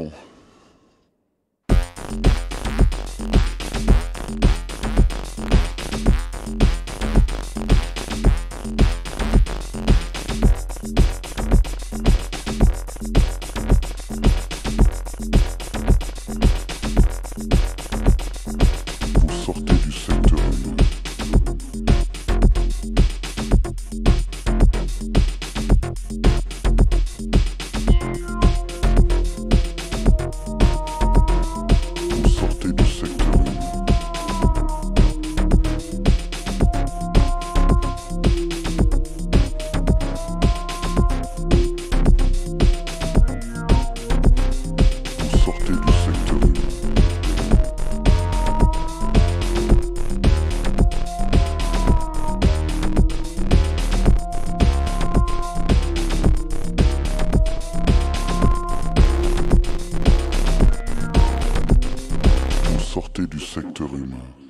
Simon. Vous sortez du secteur sortez du secteur humain.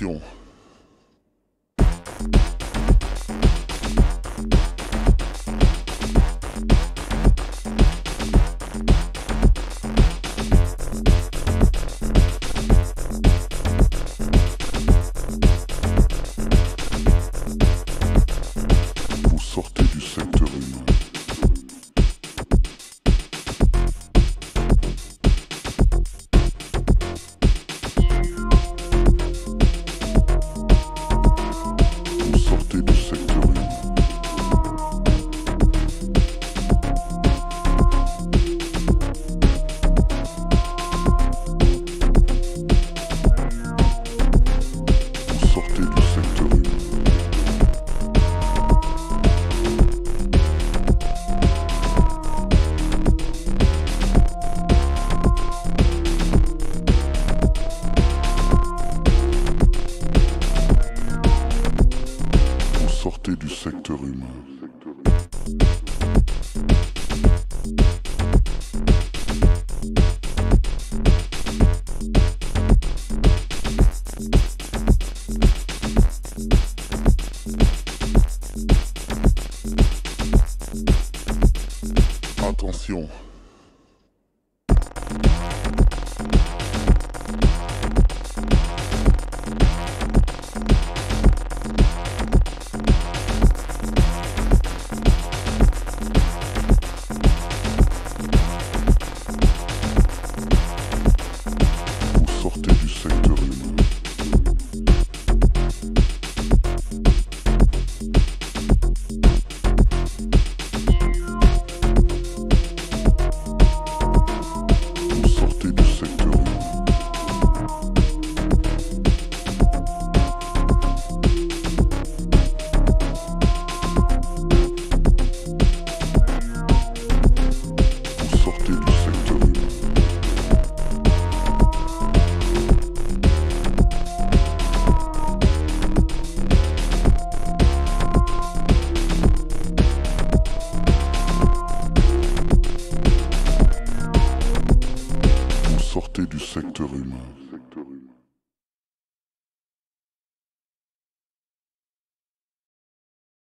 attention. Du secteur humain. Attention. Du secteur humain.